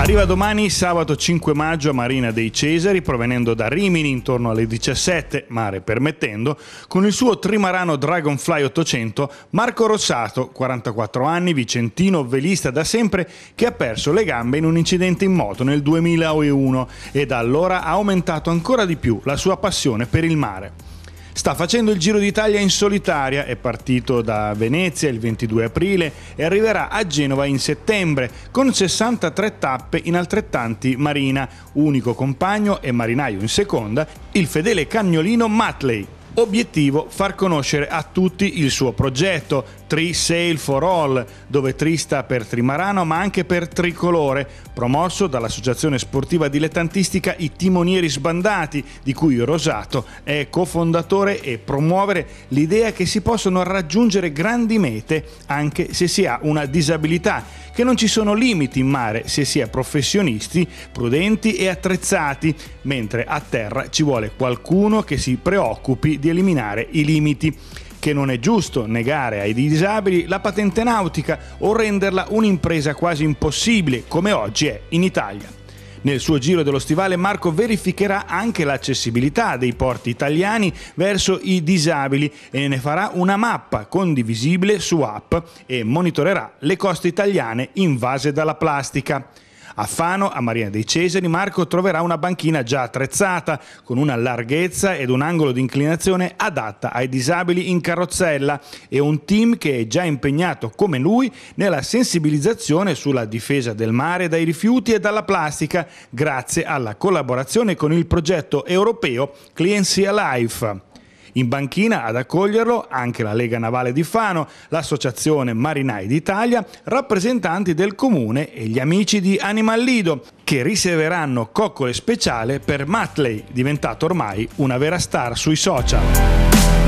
Arriva domani sabato 5 maggio a Marina dei Cesari, provenendo da Rimini intorno alle 17, mare permettendo, con il suo trimarano Dragonfly 800 Marco Rossato, 44 anni, vicentino velista da sempre, che ha perso le gambe in un incidente in moto nel 2001 e da allora ha aumentato ancora di più la sua passione per il mare. Sta facendo il Giro d'Italia in solitaria, è partito da Venezia il 22 aprile e arriverà a Genova in settembre con 63 tappe in altrettanti marina, unico compagno e marinaio in seconda, il fedele cagnolino Matley. Obiettivo far conoscere a tutti il suo progetto Tri Sail for All, dove Tri sta per Trimarano ma anche per Tricolore, promosso dall'associazione sportiva dilettantistica I Timonieri Sbandati, di cui Rosato è cofondatore e promuovere l'idea che si possono raggiungere grandi mete anche se si ha una disabilità, che non ci sono limiti in mare se si è professionisti, prudenti e attrezzati, mentre a terra ci vuole qualcuno che si preoccupi di eliminare i limiti che non è giusto negare ai disabili la patente nautica o renderla un'impresa quasi impossibile come oggi è in Italia. Nel suo giro dello stivale Marco verificherà anche l'accessibilità dei porti italiani verso i disabili e ne farà una mappa condivisibile su app e monitorerà le coste italiane invase dalla plastica. A Fano, a Marina dei Cesari, Marco troverà una banchina già attrezzata, con una larghezza ed un angolo di inclinazione adatta ai disabili in carrozzella e un team che è già impegnato come lui nella sensibilizzazione sulla difesa del mare dai rifiuti e dalla plastica, grazie alla collaborazione con il progetto europeo Cliency Alive. In banchina ad accoglierlo anche la Lega Navale di Fano, l'Associazione Marinai d'Italia, rappresentanti del comune e gli amici di Animal Lido, che riserveranno coccole speciale per Matley, diventato ormai una vera star sui social.